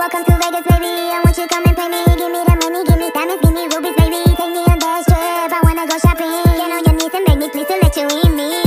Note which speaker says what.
Speaker 1: Welcome to Vegas, baby. I want you come and pay me. Give me the money, give me diamonds, give me rubies, baby. Take me on that trip. I wanna go shopping. Get on your knees and beg me, please, to let you in.